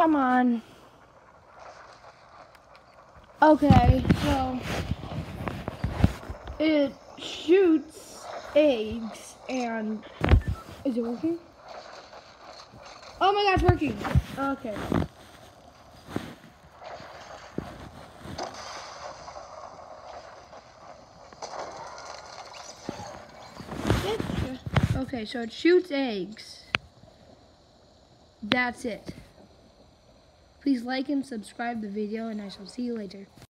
Come on. Okay, so it shoots eggs and is it working? Oh my gosh, working. Okay. Okay, so it shoots eggs. That's it. Please like and subscribe the video and I shall see you later.